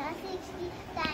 Então, assim, tá,